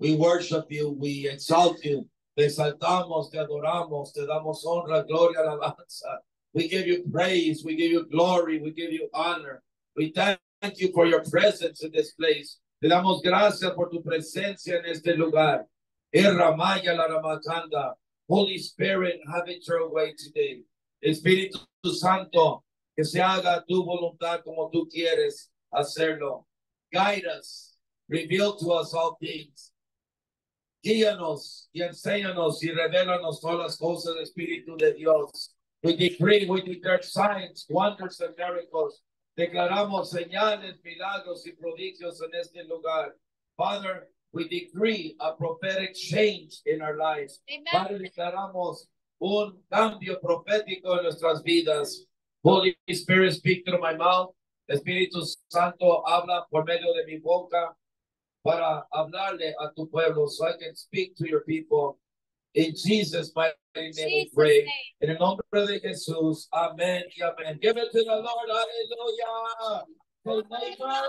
We worship you, we exalt you, te exaltamos, te adoramos, te damos honra, gloria, alabanza. We give you praise, we give you glory, we give you honor. We thank you for your presence in this place. Te damos gracias por tu presencia en este lugar. Erramaya la ramakanda. Holy Spirit, have it your way today. Espíritu Santo, que se haga tu voluntad como tú quieres hacerlo. Guide us, reveal to us all things. Guíanos y enséñanos y revélanos todas las cosas, Espíritu de Dios. We decree, we declare signs, wonders, and miracles. Declaramos señales, milagros y prodigios en este lugar. Father, we decree a prophetic change in our lives. Amen. Padre, declaramos un cambio profético en nuestras vidas. Holy Spirit, speak through my mouth. Espíritu Santo, habla por medio de mi boca para uh, hablarle a tu pueblo so I can speak to your people. In Jesus' mighty name we pray. name. En el nombre de Jesús. Amén y amén. Give it to the Lord. Hallelujah. Neighbor,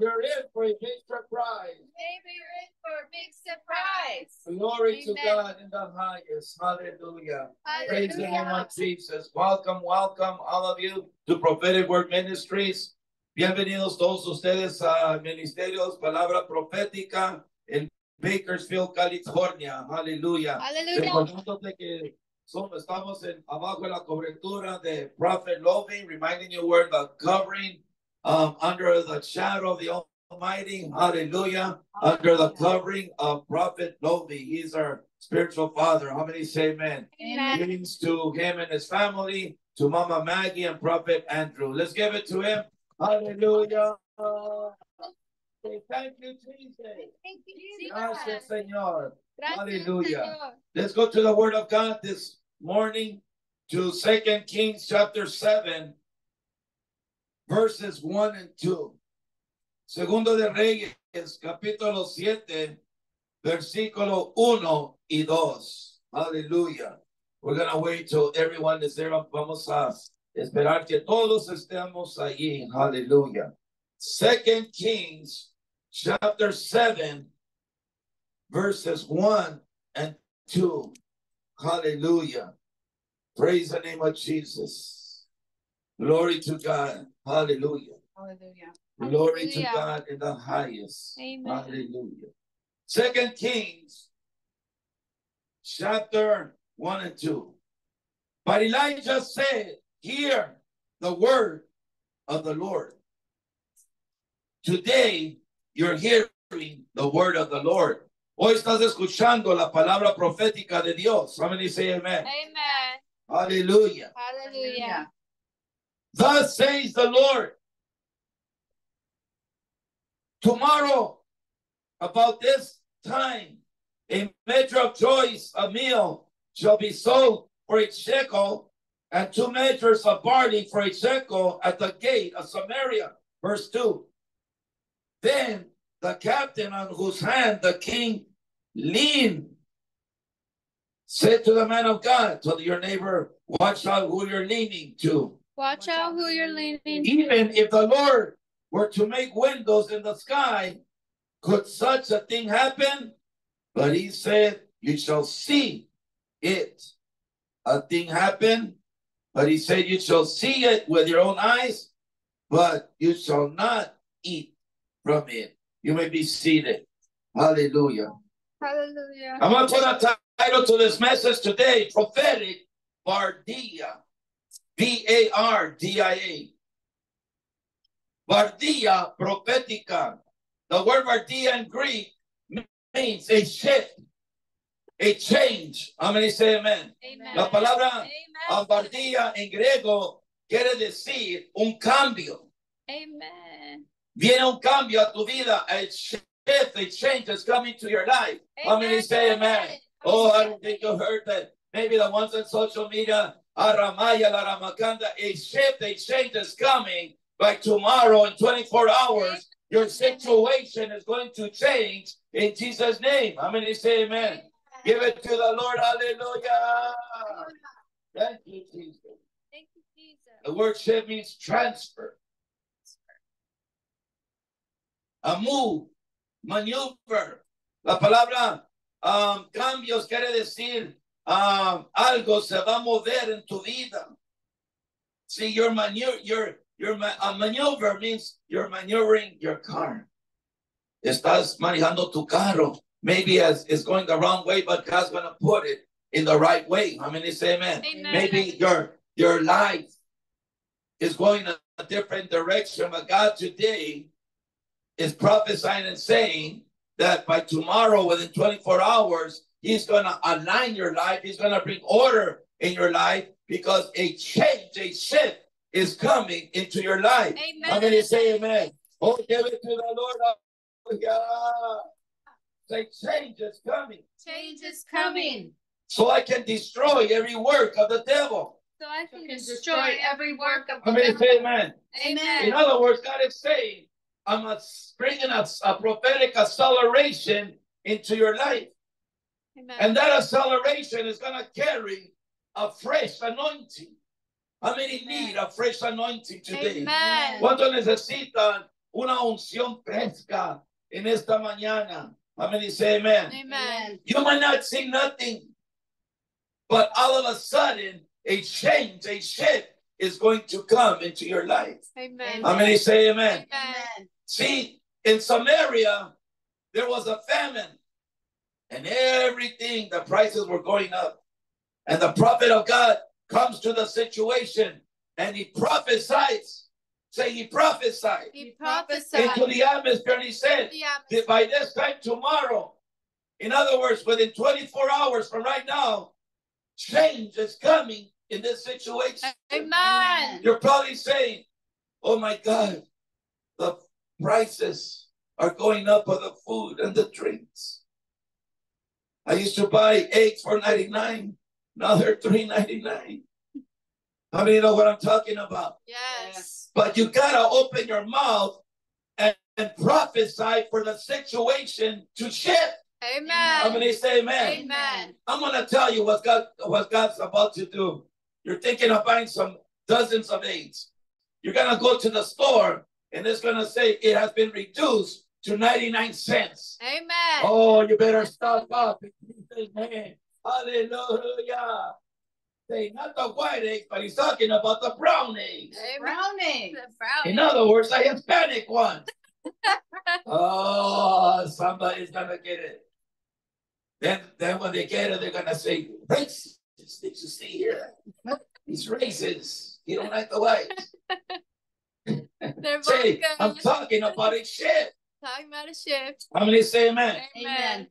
you're in for a big surprise. Maybe you're in for a big surprise. Glory to God in the highest. Hallelujah. Praise the name of Jesus. Welcome, welcome, all of you to Prophetic Word Ministries. Bienvenidos todos ustedes a Ministerios Palabra Profética en Bakersfield, California. Aleluya. Hallelujah. Recordándote que somos, estamos en, abajo de la cobertura de Prophet Loving, reminding you we're the covering um, under the shadow of the Almighty. Hallelujah. Under the covering of Prophet Loving. He's our spiritual father. How many say amen? Amen. Greetings to him and his family, to Mama Maggie and Prophet Andrew. Let's give it to him. Hallelujah. Thank you, Jesus. Thank you, Jesus. Gracias, Señor. Gracias, Hallelujah. Señor. Let's go to the Word of God this morning to Second Kings chapter 7, verses 1 and 2. Segundo de Reyes, capítulo 7, versículo 1 y 2. Hallelujah. We're going to wait till everyone is there. Vamos a esperar que todos estemos allí. Hallelujah. Second Kings chapter 7, verses 1 and 2. Hallelujah. Praise the name of Jesus. Glory to God. Hallelujah. Hallelujah. Glory to God in the highest. Amen. Hallelujah. Second Kings chapter 1 and 2. But Elijah said, Hear the word of the Lord. Today you're hearing the word of the Lord. Hoy estás escuchando la palabra profética de Dios. How many say amen? Amen. Hallelujah. Hallelujah. Thus says the Lord. Tomorrow, about this time, a measure of choice, a meal, shall be sold for a shekel, and two measures of barley for a shekel at the gate of Samaria. Verse 2. Then the captain on whose hand the king leaned said to the man of God, to your neighbor, watch out who you're leaning to. Watch out who you're leaning. To. Even if the Lord were to make windows in the sky, could such a thing happen? But he said, You shall see it. A thing happen, but he said, You shall see it with your own eyes, but you shall not eat from it. You may be seated. Hallelujah. Hallelujah. I'm going to put a title to this message today Prophetic Bardia. B A R D I A. Bardia Prophetica. The word Bardia in Greek means a shift, a change. How many say amen? Amen. La palabra Amen. Bardia en griego quiere decir un cambio. Amen. Viene un cambio a tu vida. A shift, a change is coming to your life. How many say amen? Oh, I don't think you heard that. Maybe the ones on social media, Aramaya, La Ramakanda, a shift, a change is coming. By tomorrow in 24 hours, your situation is going to change in Jesus' name. How many say amen? Give it to the Lord. Hallelujah. Thank you, Jesus. Thank you, Jesus. The word shift means transfer. A move, maneuver, La palabra um, cambios quiere decir um, algo se va a mover en tu vida. See, your maneuver, your, your maneuver means you're maneuvering your car. Estás manejando tu carro. Maybe as is going the wrong way, but God's gonna put it in the right way. How many say amen? Amen. Maybe your your life is going a, a different direction, but God today is prophesying and saying that by tomorrow, within 24 hours, He's gonna align your life, He's gonna bring order in your life because a change, a shift is coming into your life. Amen. How many say amen? Oh, give it to the Lord. Hallelujah. Say change is coming. Change is coming. So I can destroy every work of the devil. So I can You can destroy destroy every work of How the many devil. say amen? In other words, God is saying, I'm a- bringing a, a prophetic acceleration into your life. Amen. And that acceleration is going to carry a fresh anointing. How many need a fresh anointing today? Amen. ¿Cuántos necesitan una unción fresca en esta mañana? How many say amen? Amen. You might not see nothing, but all of a sudden, a change, a shift is going to come into your life. Amen. How many say amen? Amen. See, in Samaria, there was a famine, and everything, the prices were going up. And the prophet of God comes to the situation and he prophesies. Say, he prophesied He prophesied. into the atmosphere and he said, that by this time tomorrow, in other words, within 24 hours from right now, change is coming in this situation. Amen. You're probably saying, Oh my God, the prices are going up of the food and the drinks. I used to buy eggs for 99. Now they're 3.99. How many know what I'm talking about? Yes. But you gotta open your mouth and, and prophesy for the situation to shift. Amen. How many say amen? Amen. I'm gonna tell you what God what God's about to do. You're thinking of buying some dozens of eggs. You're gonna go to the store and it's gonna say it has been reduced to 99 cents. Amen. Oh, you better stock up. Amen. Hallelujah. Say not the white eggs, but he's talking about the brown eggs. Amen. Browning. The brown. In other words, the Hispanic one. oh, somebody's gonna get it. Then, then when they get it, they're gonna say, racist. Did you see here? He's racist. He don't like the whites. They're Say. I'm talking about a shift. Talking about a shift. How many say amen? Amen.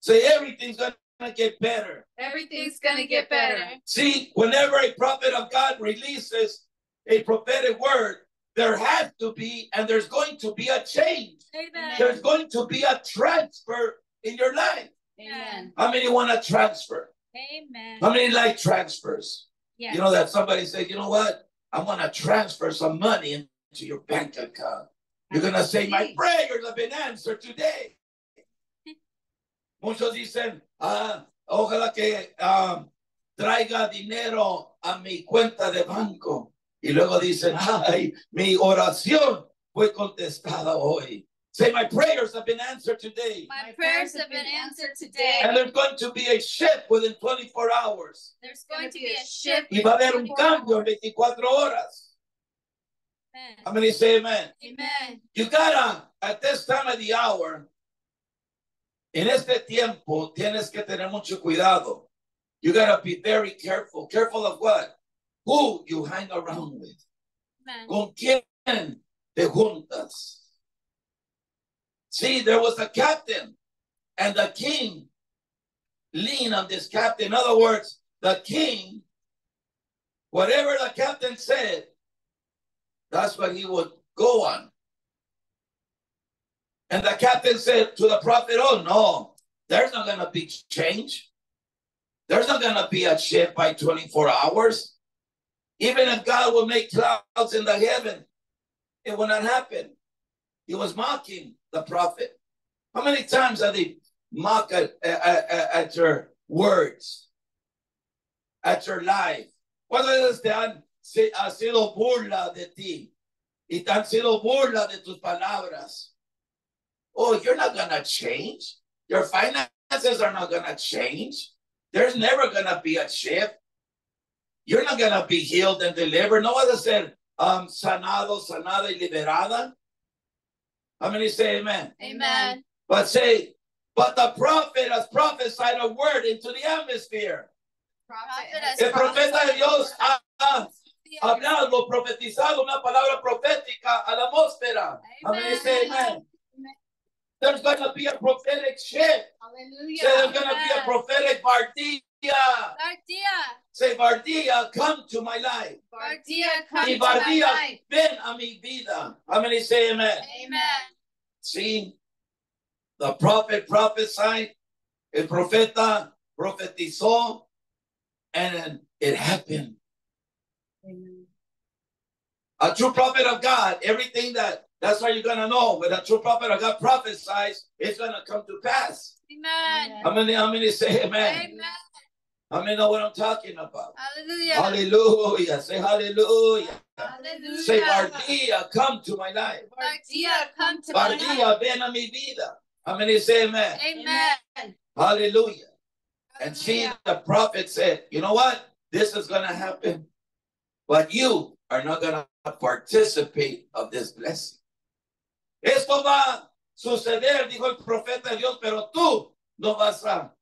Say everything's gonna get better. Everything's gonna get better. See, whenever a prophet of God releases a prophetic word, there has to be and there's going to be a change. Amen. There's going to be a transfer in your life. Amen. How many want to transfer? Amen. How many like transfers? Yes. You know that somebody said, you know what? I want to transfer some money into your bank account. You're gonna say, my prayers have been answered today. Muchos dicen, ah, ojalá que ah, traiga dinero a mi cuenta de banco. Y luego dicen, ay, mi oración fue contestada hoy. Say, my prayers have been answered today. My prayers have been answered today. And there's going to be a shift within 24 hours. There's going to be a shift. Y va a haber un cambio en 24 horas. How many say amen? Amen. You gotta, at this time of the hour, en este tiempo, tienes que tener mucho cuidado. You gotta be very careful. Careful of what? Who you hang around with. Amen. ¿Con quién te juntas? See, there was a captain, and the king leaned on this captain. In other words, the king, whatever the captain said, that's what he would go on. And the captain said to the prophet, Oh no, there's not gonna be change. There's not gonna be a shift by 24 hours. Even if God will make clouds in the heaven, it will not happen. He was mocking the prophet. How many times have they mocked at, at, at, your words, at your life? ¿Cuántas veces te han sido burla de ti? Y te han sido burla de tus palabras. Oh, you're not gonna change. Your finances are not gonna change. There's never gonna be a shift. You're not gonna be healed and delivered. No vas a ser um, sanado, sanada y liberada. How many say amen? Amen. But say, but the prophet has prophesied a word into the atmosphere. Prophet has El profeta de Dios ha, ha hablado, profetizado una palabra profética a la atmósfera. How many amen? There's gonna be a prophetic shift. Hallelujah. Say there's gonna be a prophetic Bardia. Bardia. Say Bardia, come to my life. Bardia, come Y to my Bardia, life. ven a mi vida. How many say amen? Amen. See, the prophet prophesied, el profeta profetizó, and it happened. A true prophet of God, everything that that's how you're gonna know when a true prophet of God prophesies, it's gonna come to pass. Amen. How many, how many say amen? Amen. How many know what I'm talking about? Hallelujah. Hallelujah. Say hallelujah. Hallelujah. Say Bardia, come to my life. Bardia, come to my life. Bardia, ven a mi vida. How many say amen? Amen. Hallelujah. And see, the prophet said, you know what? This is going to happen. But you are not going to participate of this blessing. Esto va a suceder, dijo el profeta de Dios, pero tú no vas a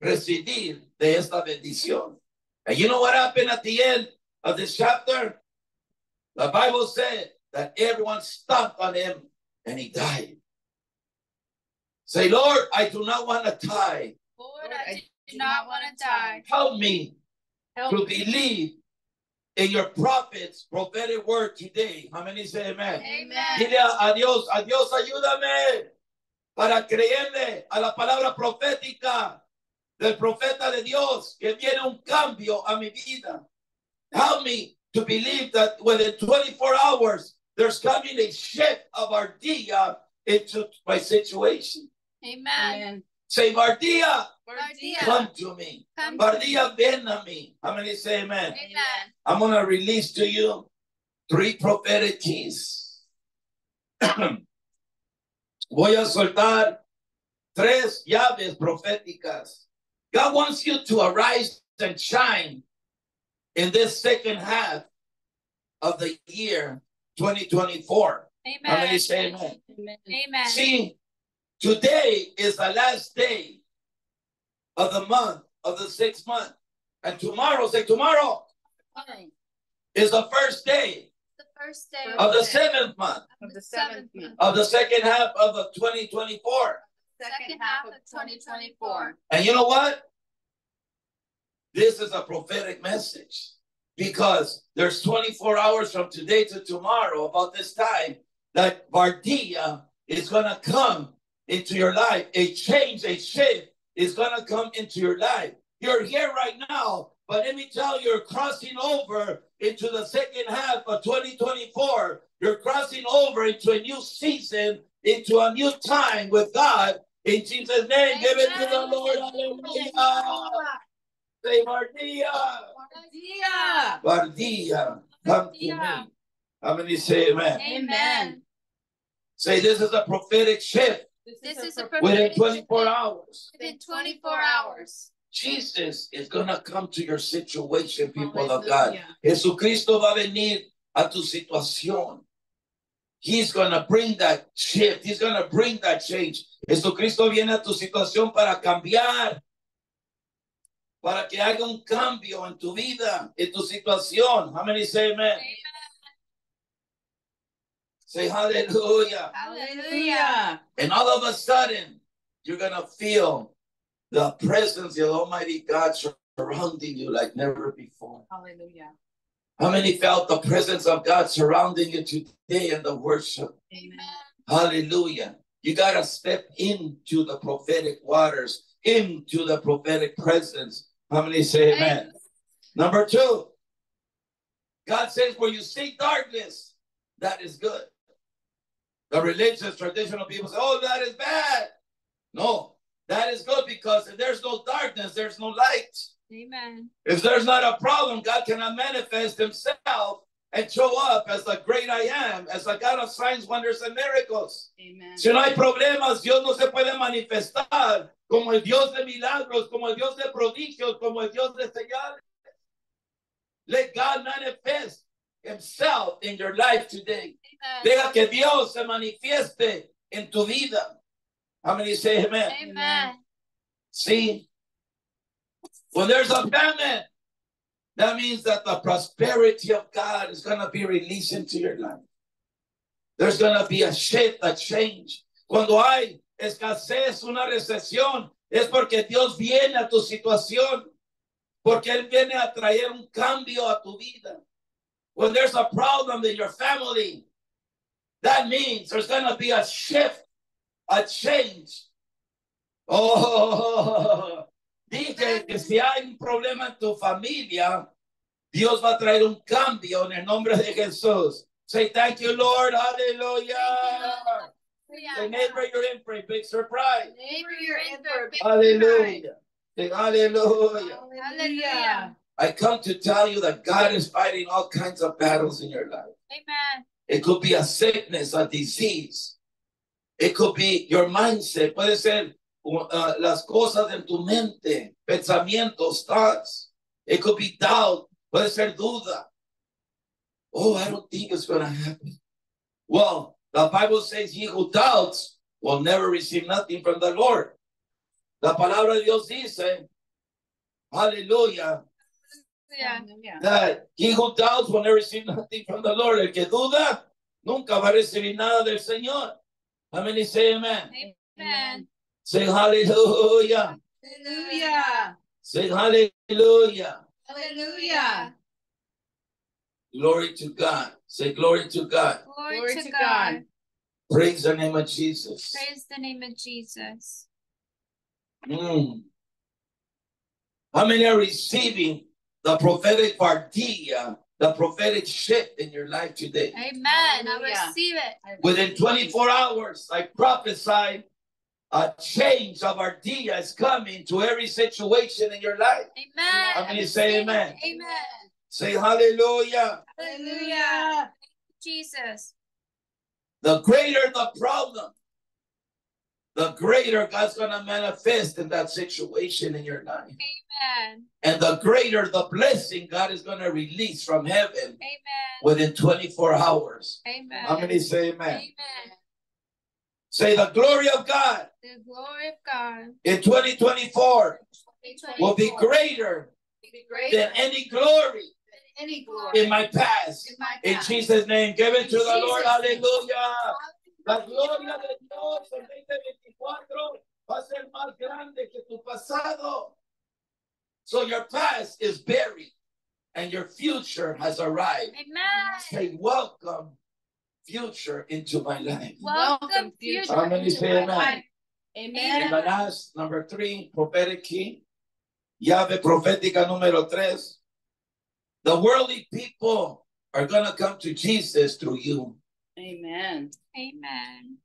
recibir de esta bendición. And you know what happened at the end of this chapter? The Bible said that everyone stomped on him and he died. Say, Lord, I do not want to die. Lord, I do not want to die. Help me Help to believe in your prophet's prophetic word today. How many say amen? Amen. Dile a, a Dios, a Dios ayúdame para creerle a la palabra profética del profeta de Dios que viene un cambio a mi vida. Help me to believe that within 24 hours there's coming a shift of our dia uh, into my situation. Amen. Say, Bardia, Bardia, come to me. come me. Bardia, ven a mí. How many say amen? Amen. I'm going to release to you three prophetic keys. Voy a soltar tres llaves proféticas. God wants you to arise and shine in this second half of the year 2024. How many Amen. say amen? Amen. See, today is the last day of the month, of the sixth month. And tomorrow, say tomorrow, is the first day The first day of the seventh month of the seventh month, of the second half of the 2024. second half of 2024. And you know what? This is a prophetic message because there's 24 hours from today to tomorrow about this time that Bardia is going to come into your life. A change, a shift is going to come into your life. You're here right now, but let me tell you, you're crossing over into the second half of 2024. You're crossing over into a new season, into a new time with God. In Jesus' name, give it to the Lord. Hallelujah. Say, Bardia. Bardia. Bardia, come to me. How many say amen? Amen. Say this is a prophetic shift This is a within prophetic 24 hours. Within 24 hours. Jesus is gonna come to your situation, people of God. Jesucristo va a venir a tu situación. He's gonna bring that shift. He's gonna bring that change. Jesucristo viene a tu situación para cambiar. Para que haga un cambio en tu vida, en tu situación. How many say amen? Say hallelujah. Hallelujah. And all of a sudden, you're going to feel the presence of Almighty God surrounding you like never before. Hallelujah. How many felt the presence of God surrounding you today in the worship? Amen. Hallelujah. You got to step into the prophetic waters, into the prophetic presence. How many say amen? Number two, God says, where you see darkness, that is good. The religious, traditional people say, oh, that is bad. No, that is good because if there's no darkness, there's no light. Amen. If there's not a problem, God cannot manifest himself and show up as the great I am, as the God of signs, wonders, and miracles. Amen. Si no hay problemas, Dios no se puede manifestar como el Dios de milagros, como el Dios de prodigios, como el Dios de señales. Let God manifest himself in your life today. Deja que Dios se manifieste en tu vida. How many say amen? Amen. See, when there's a famine, that means that the prosperity of God is going to be released into your life. There's going to be a shift, a change. Cuando hay escasez, una recesión, es porque Dios viene a tu situación, porque Él viene a traer un cambio a tu vida. When there's a problem in your family, that means there's going to be a shift, a change. Oh, dije que si hay un problema en tu familia, Dios va a traer un cambio en el nombre de Jesús. Say thank you, Lord. Hallelujah. Say neighbor, you're in for a big surprise. Neighbor, you're in for a big Hallelujah. Say hallelujah. Hallelujah. I come to tell you that God is fighting all kinds of battles in your life. Amen. It could be a sickness, a disease. It could be your mindset. Puede ser uh, las cosas en tu mente, pensamientos, thoughts. It could be doubt. Puede ser duda. Oh, I don't think it's going to happen. Well, the Bible says he who doubts will never receive nothing from the Lord. La palabra de Dios dice, aleluya, Hallelujah. that he who doubts will never receive nothing from the Lord. El que duda nunca va a recibir nada del Señor. How many say amen? Amen. Say hallelujah. Hallelujah. Say hallelujah. Hallelujah. Glory to God. Say glory to God. Glory to God. Praise the name of Jesus. Praise the name of Jesus. Mm. How many are receiving the prophetic partilla, the prophetic shift in your life today? Amen. I receive it. Within 24 hours, I prophesy a change of our dia is coming to every situation in your life. Amen. How I many say receive it. amen? Amen. Say hallelujah. Hallelujah. Jesus. The greater the problem, the greater God's going to manifest in that situation in your life. Amen. And the greater the blessing God is going to release from heaven Amen. within 24 hours. Amen. How many say amen? Amen. Say the glory of God The glory of God in 2024 will be greater Be great than any glory any glory in my past. in my In. Jesus' name, give it to In the Lord. Jesus' name. Aleluya. La gloria de Dios en 2024 va a ser más grande que tu pasado. So your past is buried and your future has arrived. Amen. Say, welcome, future, into my life. Welcome, Welcome, future. future. How many say into my amen? And Amen. the last, number three, prophetic key. Llave profética número tres. The worldly people are going to come to Jesus through you. Amen. Amen.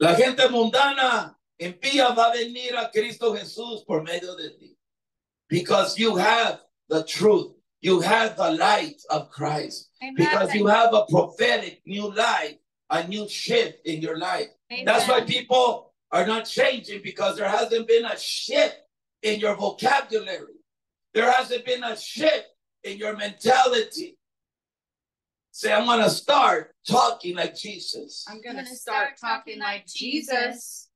La gente mundana impía va a venir a Cristo Jesús por medio de ti. Because you have the truth. You have the light of Christ. Amen. Because you have a prophetic new life, a new shift in your life. That's why people are not changing because there hasn't been a shift in your vocabulary. There hasn't been a shift in your mentality. Say, I'm going to start talking like Jesus. I'm gonna start talking like Jesus.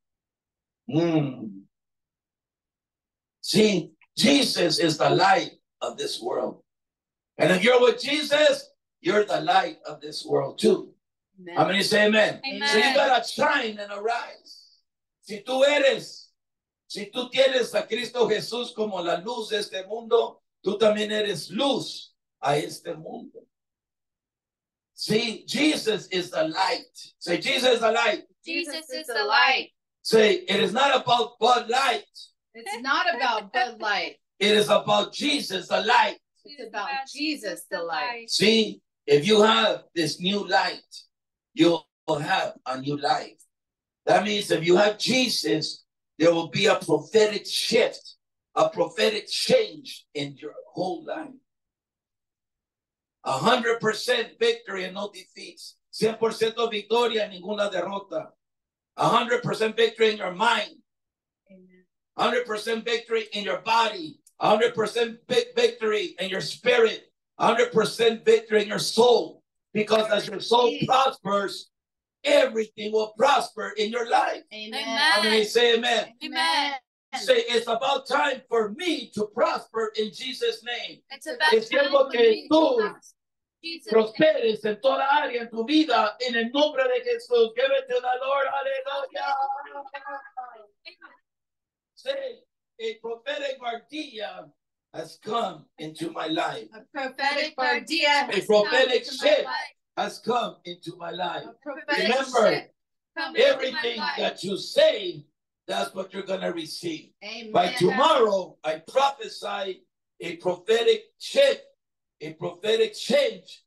Mm. See, Jesus is the light of this world. And if you're with Jesus, you're the light of this world too. How many say amen? Amen. So you gotta shine and arise. Si tú eres, si tú tienes a Cristo Jesús como la luz de este mundo, tú también eres luz a este mundo. See, Jesus is the light. Say, Jesus is the light. Jesus is the light. Say, it is not about Bud Light. It's not about Bud Light. It is about Jesus, the light. It's about Jesus, the light. See, if you have this new light, you'll have a new life. That means if you have Jesus, there will be a prophetic shift, a prophetic change in your whole life. A hundred percent victory and no defeats. 100% victoria, ninguna derrota. A hundred percent victory in your mind. Amen. 100% victory in your body, 100% vic- victory in your spirit, 100% victory in your soul. Because as your soul prospers, everything will prosper in your life. Amen. How many say amen? Amen. Say, it's about time for me to prosper in Jesus' name. It's about Es tiempo time for que me to tú prosper. Jesus' Prosperes en toda área en tu vida en el nombre de Jesús. Give it to the Lord. Aleluya. Say, a prophetic Bardia has come into my life. A prophetic bardia. A has prophetic come into my shift. life. Has come into my life. Remember, shift. Come into my Everything that you say, that's what you're going to receive. Amen. By tomorrow, I prophesy a prophetic shift, a prophetic change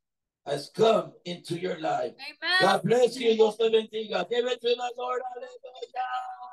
has come into your life. Amen. God bless you. Dios te bendiga. Give it to the Lord. Hallelujah.